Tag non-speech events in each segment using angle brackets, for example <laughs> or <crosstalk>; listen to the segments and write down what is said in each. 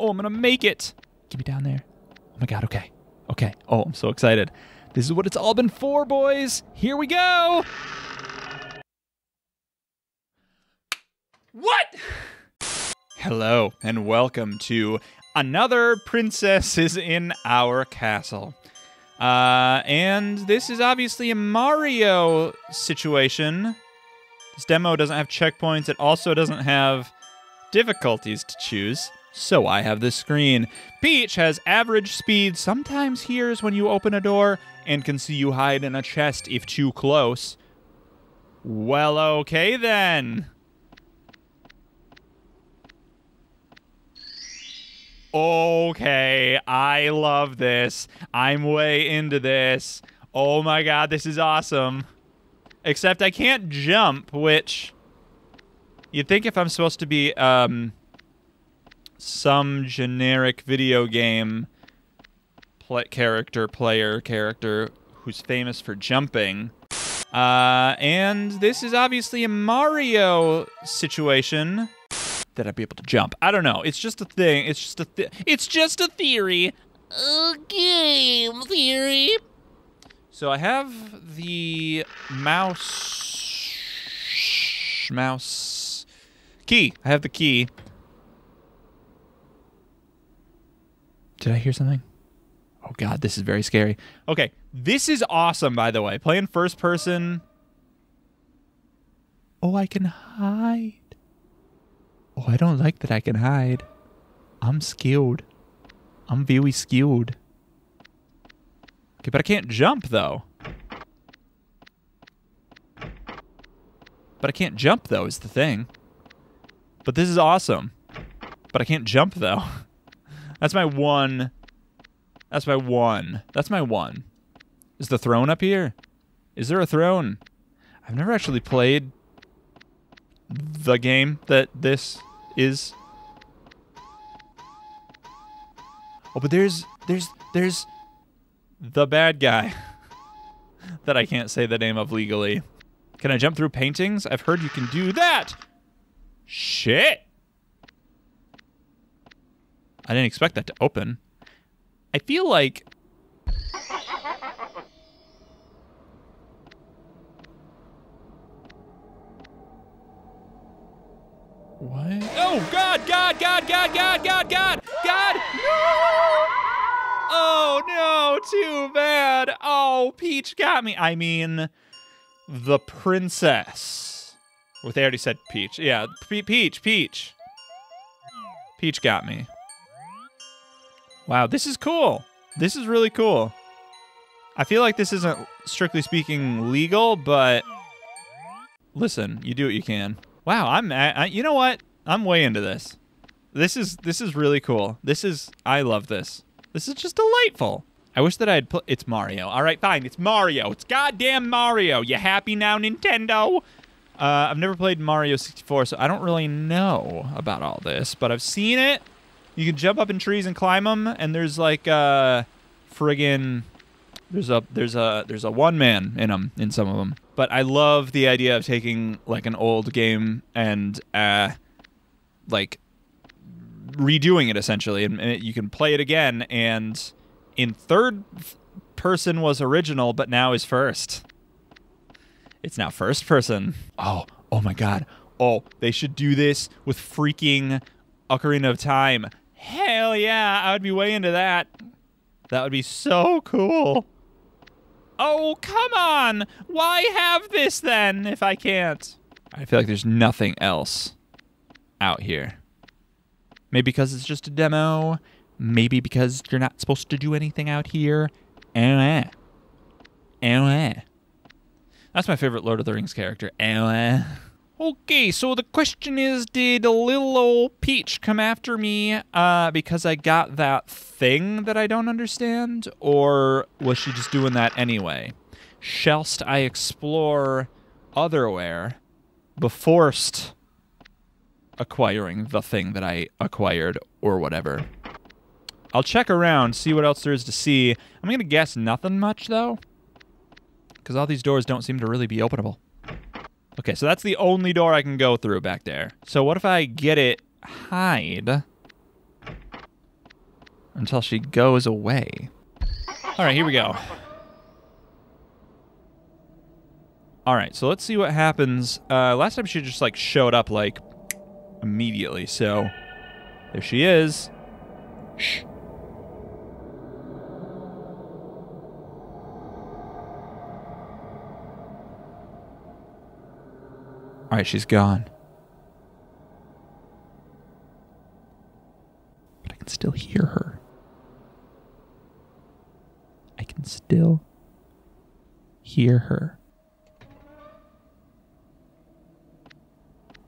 Oh, I'm gonna make it. Get me down there. Oh my god, okay. Okay. Oh, I'm so excited. This is what it's all been for, boys. Here we go. What? Hello, and welcome to another Princess is in Our Castle. Uh, and this is obviously a Mario situation. This demo doesn't have checkpoints. It also doesn't have difficulties to choose. So I have this screen. Peach has average speed, sometimes hears when you open a door, and can see you hide in a chest if too close. Well, okay then. Okay, I love this. I'm way into this. Oh my god, this is awesome. Except I can't jump, which you'd think if I'm supposed to be um some generic video game play- character player character who's famous for jumping. Uh, and this is obviously a Mario situation that I'd be able to jump. I don't know. It's just a thing. It's just a th- it's just a theory. A game theory. So I have the mouse mouse key. I have the key. Did I hear something? Oh god, this is very scary. Okay, this is awesome by the way. Playing first person. Oh, I can hide. Oh, I don't like that I can hide. I'm skilled. I'm very skilled. Okay, but I can't jump though. But I can't jump though is the thing. But this is awesome. But I can't jump though. <laughs> That's my one. That's my one. That's my one. Is the throne up here? Is there a throne? I've never actually played the game that this is. Oh, but there's there's there's the bad guy <laughs> that I can't say the name of legally. Can I jump through paintings? I've heard you can do that. Shit. I didn't expect that to open. I feel like What? Oh God, God, God, God, God, God, God, God! No! Oh no, too bad. Oh, Peach got me. I mean, the princess. Well, they already said Peach. Yeah, Pe- Peach, Peach. Peach got me. Wow, this is cool. This is really cool. I feel like this isn't strictly speaking legal, but listen, you do what you can. Wow, I'm I, you know what? I'm way into this. This is this is really cool. This is I love this. This is just delightful. I wish that I had put it's Mario. All right, fine. It's Mario. It's goddamn Mario. You happy now, Nintendo? Uh, I've never played Mario 64, so I don't really know about all this, but I've seen it. You can jump up in trees and climb them, and there's like uh friggin' there's a there's a there's a one man in them in some of them. But I love the idea of taking like an old game and uh like redoing it essentially, and, and you can play it again. And in third person was original, but now is first. It's now first person. Oh, oh my god. Oh, they should do this with freaking Ocarina of Time. Hell yeah, I would be way into that. That would be so cool. Oh, come on! Why have this then if I can't? I feel like there's nothing else out here. Maybe because it's just a demo. Maybe because you're not supposed to do anything out here. Eh. Eh. That's my favorite Lord of the Rings character. Eh. Okay, so the question is Did a little old Peach come after me uh, because I got that thing that I don't understand? Or was she just doing that anyway? Shallst I explore otherwhere beforest acquiring the thing that I acquired or whatever? I'll check around, see what else there is to see. I'm going to guess nothing much, though, because all these doors don't seem to really be openable. Okay, so that's the only door I can go through back there. So what if I get it hide? until she goes away. All right, here we go. All right, so let's see what happens. Uh, last time she just like showed up like immediately. So there she is. Shh. All right, she's gone. But I can still hear her. I can still hear her.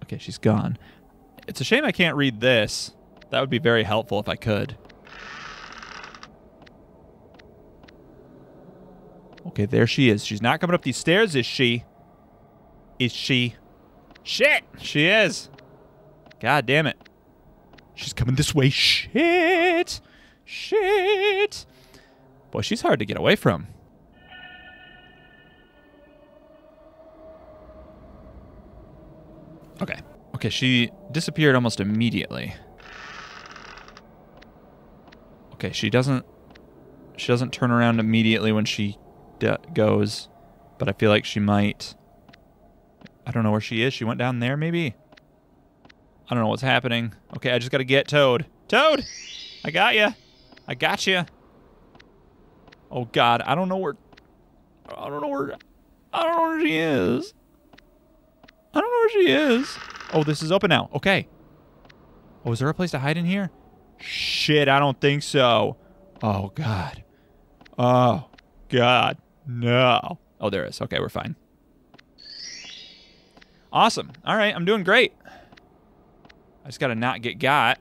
Okay, she's gone. It's a shame I can't read this. That would be very helpful if I could. Okay, there she is. She's not coming up these stairs, is she? Is she? Shit! She is. God damn it. She's coming this way. Shit! Shit! Boy, she's hard to get away from. Okay. Okay, she disappeared almost immediately. Okay, she doesn't she doesn't turn around immediately when she goes, but I feel like she might I don't know where she is. She went down there maybe. I don't know what's happening. Okay, I just got to get Toad. Toad! I got you. I got you. Oh god, I don't know where I don't know where I don't know where she is. I don't know where she is. Oh, this is open now. Okay. Oh, is there a place to hide in here? Shit, I don't think so. Oh, God. Oh, God. No. Oh, there is. Okay, we're fine. Awesome. All right, I'm doing great. I just got to not get got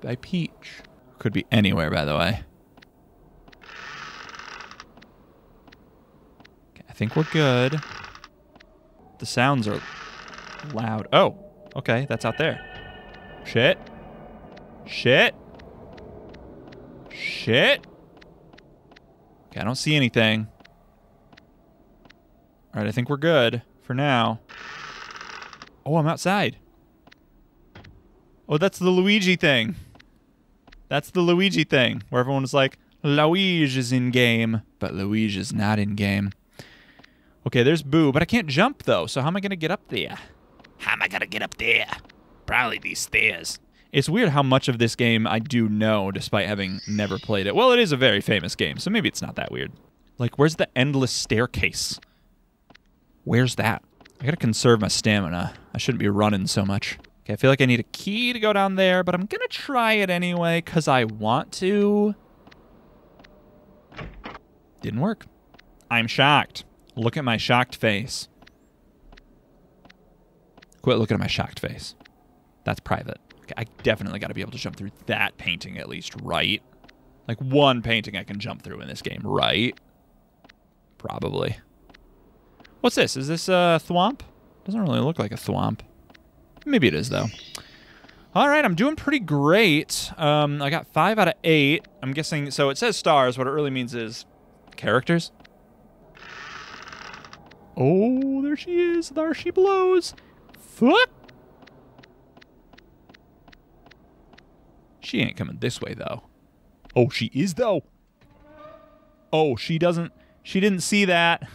by Peach. Could be anywhere, by the way. I think we're good. The sounds are loud. Oh, okay, that's out there. Shit. Shit. Shit. Okay, I don't see anything. All right, I think we're good for now. Oh, I'm outside. Oh, that's the Luigi thing. That's the Luigi thing, where everyone was like, Luigi is in game, but Luigi is not in game. Okay, there's Boo, but I can't jump though, so how am I gonna get up there? How am I gonna get up there? Probably these stairs. It's weird how much of this game I do know despite having never played it. Well, it is a very famous game, so maybe it's not that weird. Like, where's the endless staircase? Where's that? I gotta conserve my stamina. I shouldn't be running so much. Okay, I feel like I need a key to go down there, but I'm gonna try it anyway because I want to. Didn't work. I'm shocked. Look at my shocked face. Quit looking at my shocked face. That's private. Okay, I definitely got to be able to jump through that painting at least, right? Like one painting I can jump through in this game, right? Probably. What's this? Is this a thwomp? Doesn't really look like a thwomp. Maybe it is, though. All right, I'm doing pretty great. Um, I got five out of eight. I'm guessing, so it says stars. What it really means is characters. Oh, there she is. There she blows. Fuck. She ain't coming this way, though. Oh, she is, though. Oh, she doesn't. She didn't see that.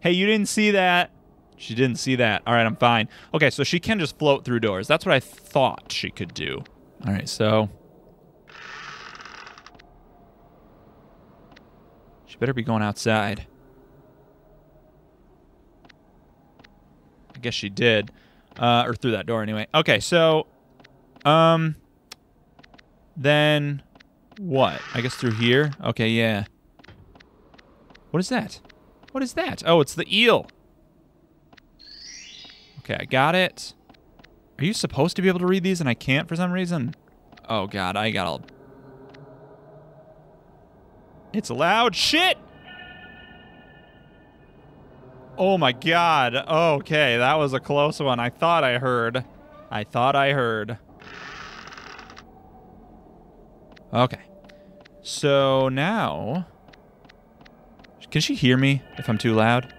Hey, you didn't see that. She didn't see that. All right, I'm fine. Okay, so she can just float through doors. That's what I thought she could do. All right, so. She better be going outside. I guess she did. Uh, or through that door anyway. Okay, so. Um. Then. What? I guess through here? Okay, yeah. What is that? What is that? Oh, it's the eel. Okay, I got it. Are you supposed to be able to read these and I can't for some reason? Oh god, I got all... It's loud shit! Oh my god. Okay, that was a close one. I thought I heard. I thought I heard. Okay. So now... Can she hear me if I'm too loud?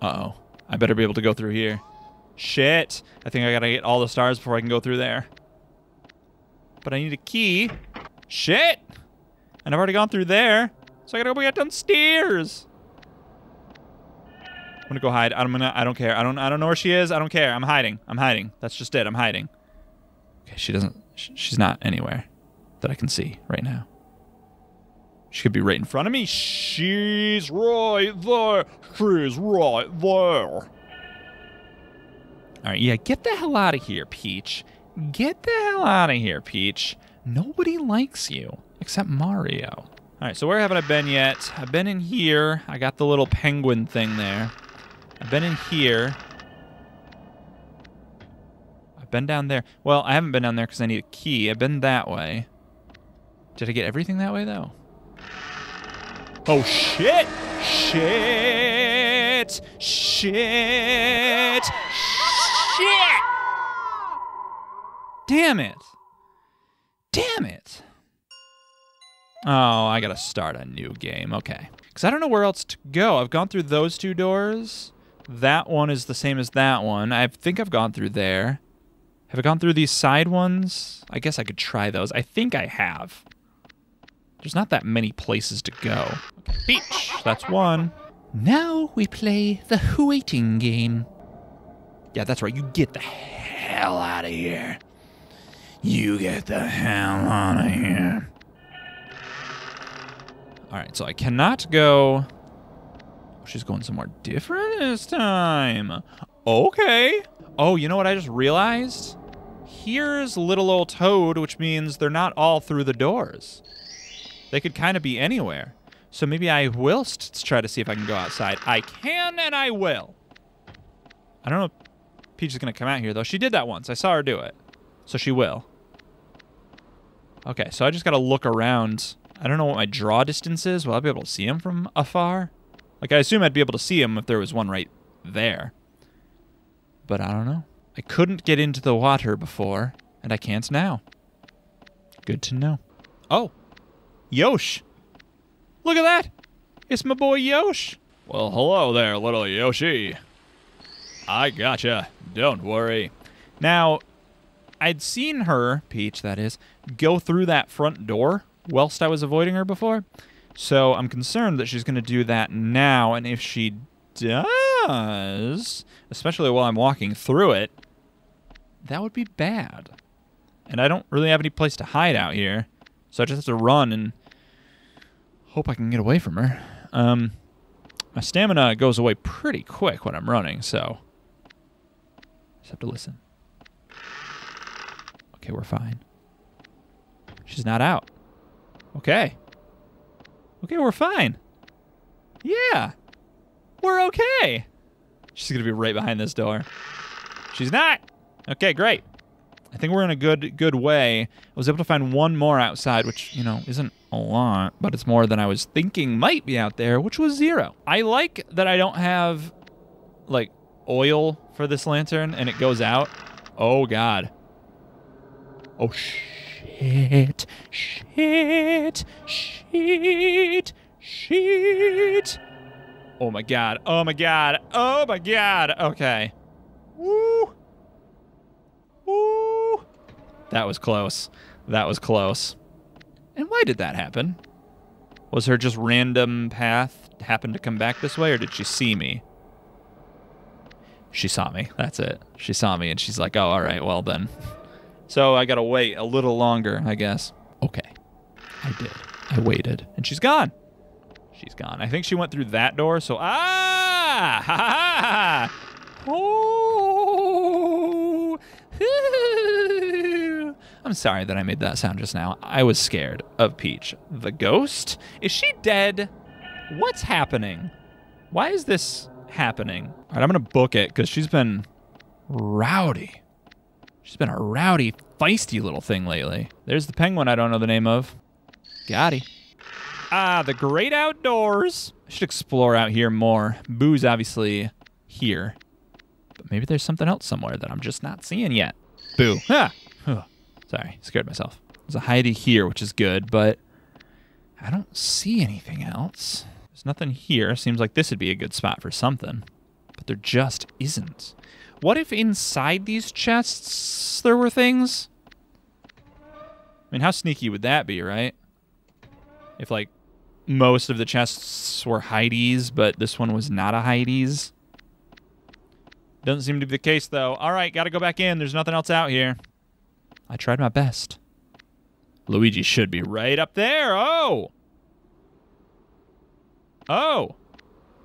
Uh-oh. I better be able to go through here. Shit. I think I gotta get all the stars before I can go through there. but I need a key. Shit! And I've already gone through there, so I gotta go back downstairs. I'm gonna go hide. I'm gonna. I don't care. I don't. I don't know where she is. I don't care. I'm hiding. I'm hiding. That's just it. I'm hiding. Okay. She doesn't. She's not anywhere that I can see right now. She could be right in front of me. She's right there. She's right there. All right. Yeah. Get the hell out of here, Peach. Get the hell out of here, Peach. Nobody likes you except Mario. All right. So where haven't I been yet? I've been in here. I got the little penguin thing there. I've been in here. I've been down there. Well, I haven't been down there because I need a key. I've been that way. Did I get everything that way, though? Oh, shit! Shit! Shit! Shit! Damn it! Damn it! Oh, I gotta start a new game. Okay. Because I don't know where else to go. I've gone through those two doors. That one is the same as that one. I think I've gone through there. Have I gone through these side ones? I guess I could try those. I think I have. There's not that many places to go. Okay. Beach. That's one. Now we play the waiting game. Yeah, that's right. You get the hell out of here. You get the hell out of here. All right, so I cannot go. Oh, she's going somewhere different this time. Okay. Oh, you know what I just realized? Here's little old Toad, which means they're not all through the doors. They could kind of be anywhere. So maybe I will try to see if I can go outside. I can and I will. I don't know if Peach is going to come out here, though. She did that once. I saw her do it. So she will. Okay, so I just got to look around. I don't know what my draw distance is. Will I be able to see him from afar? Like, I assume I'd be able to see him if there was one right there. But I don't know. I couldn't get into the water before, and I can't now. Good to know. Oh, Yosh. Look at that. It's my boy Yosh. Well, hello there, little Yoshi. I gotcha. Don't worry. Now, I'd seen her, Peach that is, go through that front door whilst I was avoiding her before. So I'm concerned that she's going to do that now. And if she does, especially while I'm walking through it, that would be bad. And I don't really have any place to hide out here. So I just have to run and hope I can get away from her. Um, my stamina goes away pretty quick when I'm running, so just have to listen. Okay, we're fine. She's not out. Okay. Okay, we're fine. Yeah. We're okay. She's going to be right behind this door. She's not. Okay, great. I think we're in a good good way. I was able to find one more outside, which, you know, isn't a lot, but it's more than I was thinking might be out there, which was zero. I like that I don't have like oil for this lantern and it goes out. Oh god. Oh shit. Shit. Shit. Shit. Oh my god. Oh my god. Oh my god. Okay. Woo. Woo. That was close. That was close. And why did that happen? Was her just random path happen to come back this way, or did she see me? She saw me. That's it. She saw me, and she's like, oh, all right, well then. So I gotta wait a little longer, I guess. Okay. I did. I waited, and she's gone. She's gone. I think she went through that door, so. Ah! Ha ha! Oh! <laughs> I'm sorry that I made that sound just now. I was scared of Peach. The ghost? Is she dead? What's happening? Why is this happening? All right, I'm going to book it because she's been rowdy. She's been a rowdy, feisty little thing lately. There's the penguin I don't know the name of. Gotti. Ah, the great outdoors. I should explore out here more. Boo's obviously here. But maybe there's something else somewhere that I'm just not seeing yet. Boo. Sorry, scared myself. There's a hidey here, which is good, but I don't see anything else. There's nothing here. Seems like this would be a good spot for something. But there just isn't. What if inside these chests there were things? I mean, how sneaky would that be, right? If, like, most of the chests were hidey's, but this one was not a hidey's. Doesn't seem to be the case, though. All right, gotta go back in. There's nothing else out here. I tried my best. Luigi should be right up there. Oh! Oh!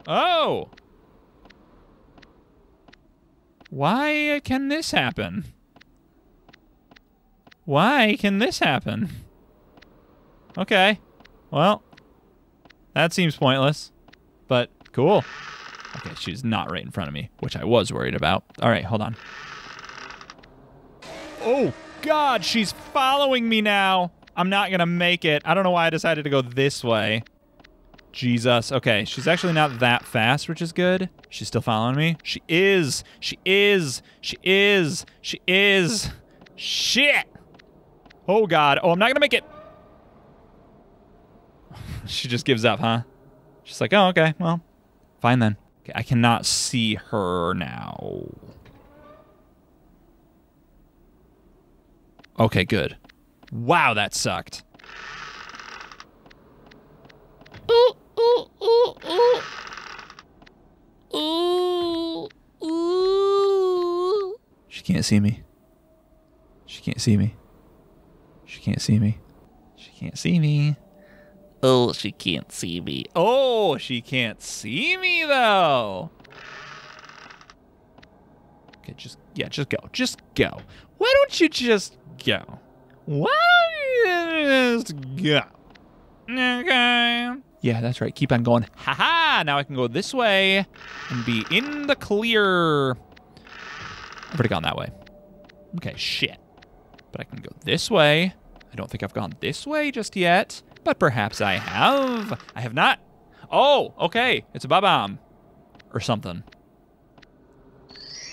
Oh! Why can this happen? Why can this happen? Okay. Well, that seems pointless, but cool. Okay, she's not right in front of me, which I was worried about. All right, hold on. Oh, God, she's following me now. I'm not going to make it. I don't know why I decided to go this way. Jesus. Okay, she's actually not that fast, which is good. She's still following me. She is. She is. She is. She is. Shit. Oh, God. Oh, I'm not going to make it. <laughs> she just gives up, huh? She's like, oh, okay. Well, fine then. Okay, I cannot see her now. Okay, good. Wow, that sucked. Ooh, ooh, ooh, ooh. Ooh, ooh. She can't see me. She can't see me. She can't see me. She can't see me. Oh, she can't see me. Oh, she can't see me though. Okay, just yeah, just go. Just go. Why don't you just go? Don't just go? Okay. Yeah, that's right. Keep on going. Haha! -ha! Now I can go this way and be in the clear. I've already gone that way. Okay, shit. But I can go this way. I don't think I've gone this way just yet. But perhaps I have. I have not. Oh, okay. It's a Bob-omb. Or something.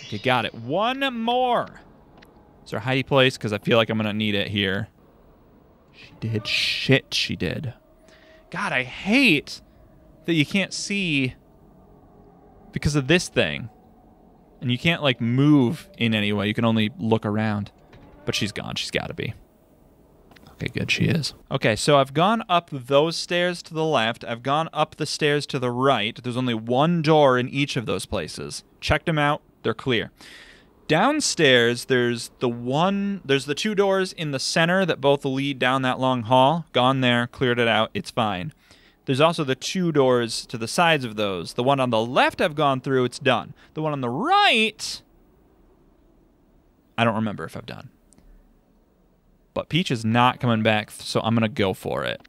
Okay, got it. One more. Is there a hidey place? Because I feel like I'm going to need it here. She did. Shit, she did. God, I hate that you can't see because of this thing. And you can't, like, move in any way. You can only look around. But she's gone. She's got to be. Okay, good. She is. Okay, so I've gone up those stairs to the left. I've gone up the stairs to the right. There's only one door in each of those places. Checked them out. They're clear. Downstairs, there's the one, there's the two doors in the center that both lead down that long hall. Gone there, cleared it out. It's fine. There's also the two doors to the sides of those. The one on the left I've gone through, it's done. The one on the right, I don't remember if I've done. But Peach is not coming back, so I'm to go for it.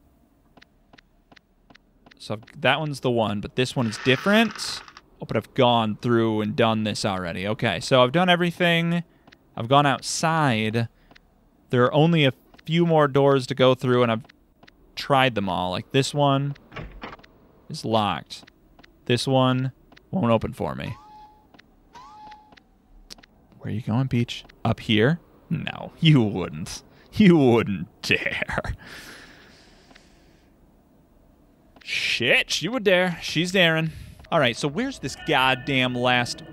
So that one's the one, but this one is different. But I've gone through and done this already. Okay, so I've done everything. I've gone outside. There are only a few more doors to go through, and I've tried them all. Like this one is locked. This one won't open for me. Where are you going, Peach? Up here? No, you wouldn't. You wouldn't dare. Shit, she would dare. She's daring. All right, so where's this goddamn last...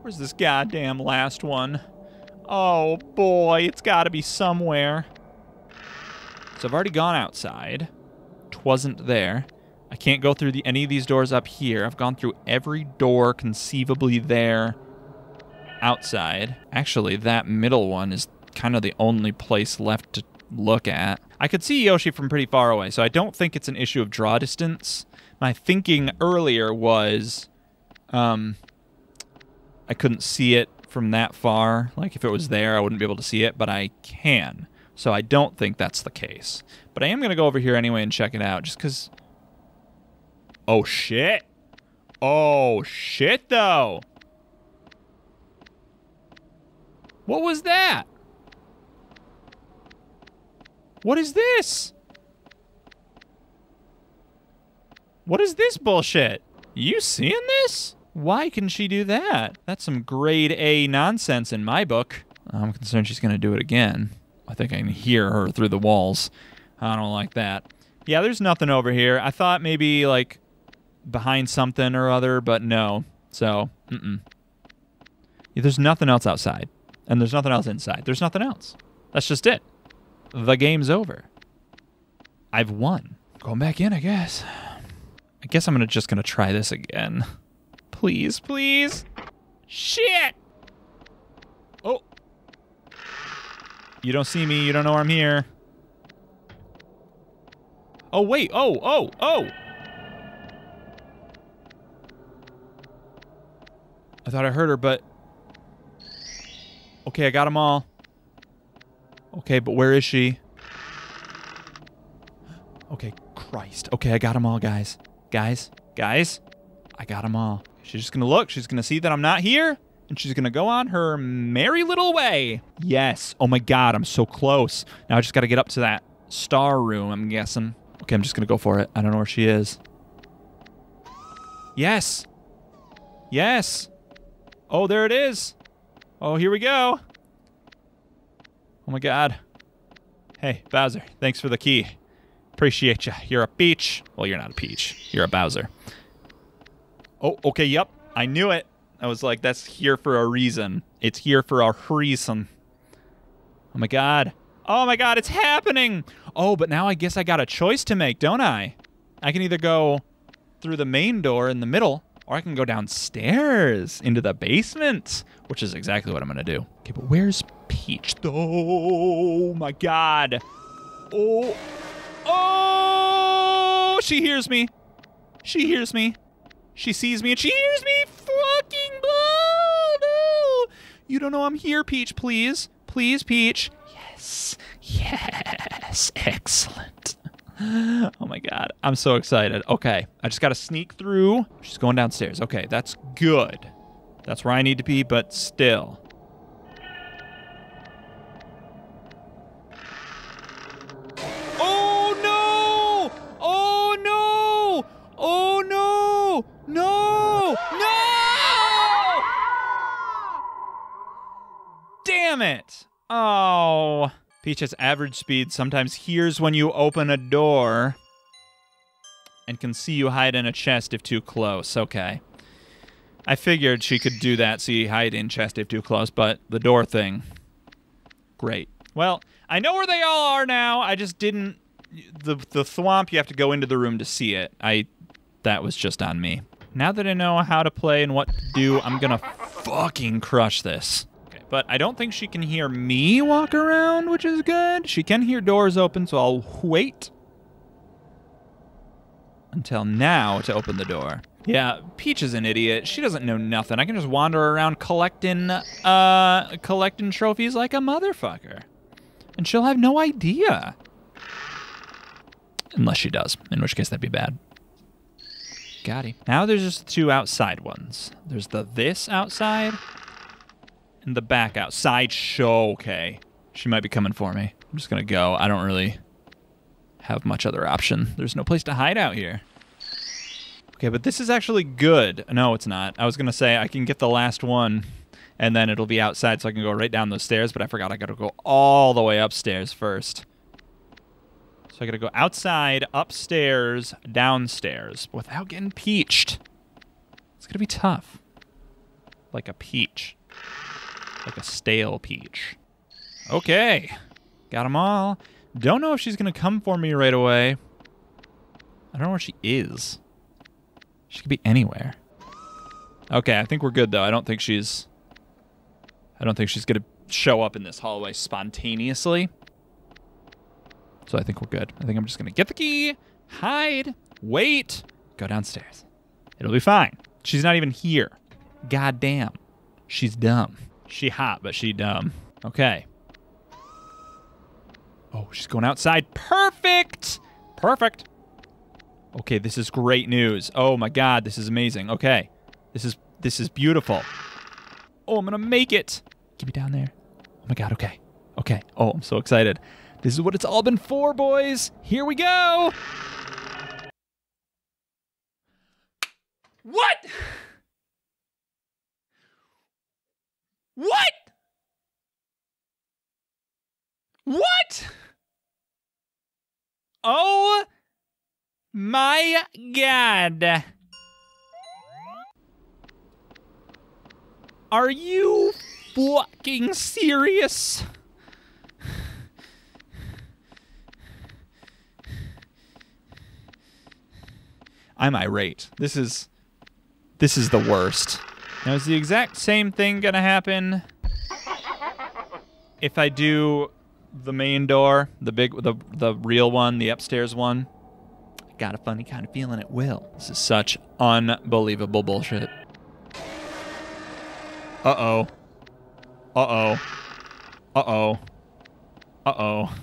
Where's this goddamn last one? Oh, boy, it's got to be somewhere. So I've already gone outside. Twasn't there. I can't go through the, any of these doors up here. I've gone through every door conceivably there outside. Actually, that middle one is kind of the only place left to look at. I could see Yoshi from pretty far away, so I don't think it's an issue of draw distance. My thinking earlier was um, I couldn't see it from that far. Like, if it was there, I wouldn't be able to see it, but I can. So I don't think that's the case. But I am going to go over here anyway and check it out, just because... Oh, shit. Oh, shit, though. What was that? What is this? What is this bullshit? You seeing this? Why can she do that? That's some grade A nonsense in my book. I'm concerned she's going to do it again. I think I can hear her through the walls. I don't like that. Yeah, there's nothing over here. I thought maybe, like, behind something or other, but no. So, mm-mm. Yeah, there's nothing else outside. And there's nothing else inside. There's nothing else. That's just it. The game's over. I've won. Going back in, I guess. I guess I'm gonna just gonna try this again. Please, please. Shit! Oh. You don't see me, you don't know I'm here. Oh, wait. Oh, oh, oh. I thought I heard her, but... Okay, I got them all. Okay, but where is she? Okay, Christ. Okay, I got them all, guys. Guys, guys, I got them all. She's just gonna look. She's gonna see that I'm not here, and she's gonna go on her merry little way. Yes. Oh my God, I'm so close. Now I just gotta get up to that star room. I'm guessing. Okay, I'm just gonna go for it. I don't know where she is. Yes. Yes. Oh, there it is. Oh, here we go. Oh my god. Hey, Bowser, thanks for the key. Appreciate you. You're a peach. Well, you're not a peach. You're a Bowser. Oh, okay, yep. I knew it. I was like, that's here for a reason. It's here for a reason. Oh my god. Oh my god, it's happening! Oh, but now I guess I got a choice to make, don't I? I can either go through the main door in the middle, or I can go downstairs into the basement, which is exactly what I'm gonna do. Okay, but where's Peach? Oh my god. Oh. Oh! She hears me. She hears me. She sees me and she hears me. Fucking blow! No! You don't know I'm here, Peach, please. Please, Peach. Yes. Yes. Excellent. Oh my god. I'm so excited. Okay. I just got to sneak through. She's going downstairs. Okay. That's good. That's where I need to be, but still. Oh no! Oh no! Oh no! No! No! Damn it! Oh. Peach has average speed, sometimes hears when you open a door, and can see you hide in a chest if too close. Okay. I figured she could do that, see hide in chest if too close, but the door thing. Great. Well, I know where they all are now. I just didn't the the thwomp you have to go into the room to see it. I that was just on me. Now that I know how to play and what to do, I'm gonna fucking crush this. But I don't think she can hear me walk around, which is good. She can hear doors open, so I'll wait until now to open the door. Yeah, Peach is an idiot. She doesn't know nothing. I can just wander around collecting uh collecting trophies like a motherfucker. And she'll have no idea. Unless she does, in which case that'd be bad. Got him. Now there's just two outside ones. There's the this outside and the back outside show. Okay. She might be coming for me. I'm just gonna go. I don't really have much other option. There's no place to hide out here. Okay, but this is actually good. No, it's not. I was gonna say I can get the last one and then it'll be outside so I can go right down those stairs, but I forgot I gotta go all the way upstairs first. So I gotta go outside, upstairs, downstairs, without getting peached. It's gonna be tough. Like a peach. Like a stale peach. Okay. Got them all. Don't know if she's gonna come for me right away. I don't know where she is. She could be anywhere. Okay, I think we're good though. I don't think she's I don't think she's gonna show up in this hallway spontaneously. So I think we're good. I think I'm just gonna get the key, hide, wait, go downstairs. It'll be fine. She's not even here. God damn. She's dumb. She hot, but she dumb. Okay. Oh, she's going outside. Perfect! Perfect. Okay, this is great news. Oh my god, this is amazing. Okay. This is this is beautiful. Oh, I'm gonna make it. Get me down there. Oh my god, okay. Okay. Oh, I'm so excited. This is what it's all been for, boys. Here we go. What? What? What? Oh my god. Are you fucking serious? I'm irate. This is this is the worst. Now is the exact same thing gonna happen if I do the main door, the big the the real one, the upstairs one? I got a funny kind of feeling it will. This is such unbelievable bullshit. Uh-oh. Uh-oh. Uh-oh. Uh-oh.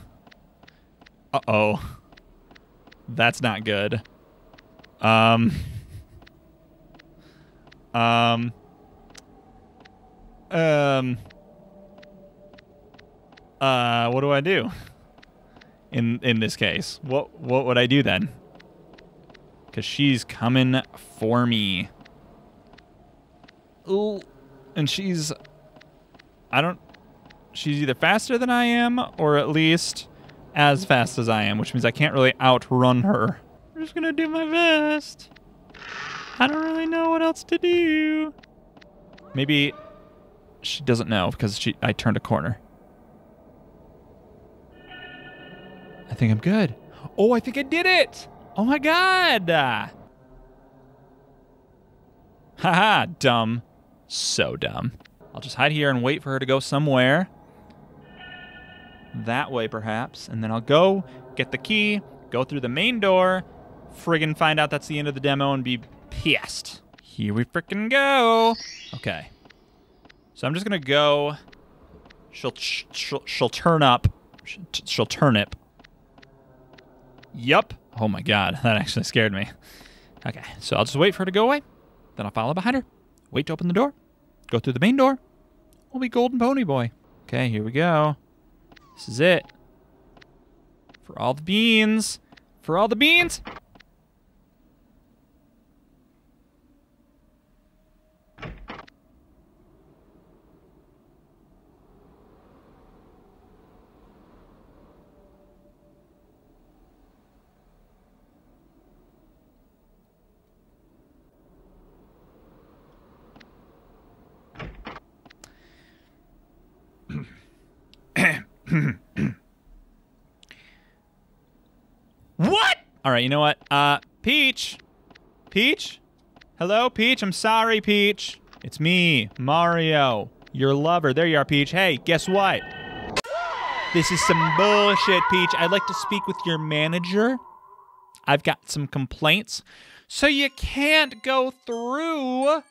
Uh-oh. That's not good. Um. Um. Um. Uh, what do I do? In in this case, what what would I do then? Cause she's coming for me. Ooh, and she's. I don't. She's either faster than I am, or at least as fast as I am, which means I can't really outrun her. I'm just gonna do my best. I don't really know what else to do. Maybe she doesn't know because she I turned a corner. I think I'm good. Oh, I think I did it. Oh my god. <laughs> Haha, dumb. So dumb. I'll just hide here and wait for her to go somewhere. That way, perhaps. And then I'll go, get the key, go through the main door, friggin' find out that's the end of the demo and be pissed. Here we frickin' go. Okay. So I'm just gonna go. She'll she'll, she'll turn up. She'll turn turnip. Yup. Oh my god, <laughs> that actually scared me. Okay, so I'll just wait for her to go away. Then I'll follow behind her. Wait to open the door. Go through the main door. We'll be Golden Ponyboy. Okay, here we go. This is it. For all the beans. For all the beans. What? All right, you know what? Uh, Peach. Peach? Hello, Peach? I'm sorry, Peach. It's me, Mario, your lover. There you are, Peach. Hey, guess what? This is some bullshit, Peach. I'd like to speak with your manager. I've got some complaints. So you can't go through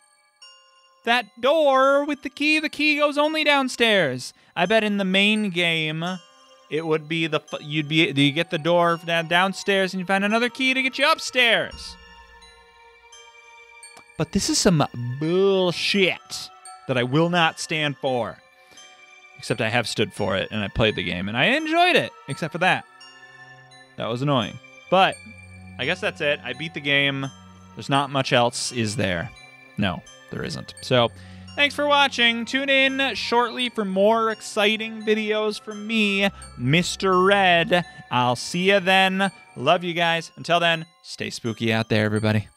that door with the key. The key goes only downstairs. I bet in the main game, it would be the you'd be you get the door downstairs and you find another key to get you upstairs. But this is some bullshit that I will not stand for. Except I have stood for it and I played the game and I enjoyed it. Except for that. That was annoying. But I guess that's it. I beat the game. There's not much else, is there? No there isn't. So, thanks for watching. Tune in shortly for more exciting videos from me, Mr. Red. I'll see you then. Love you guys. Until then, stay spooky out there, everybody.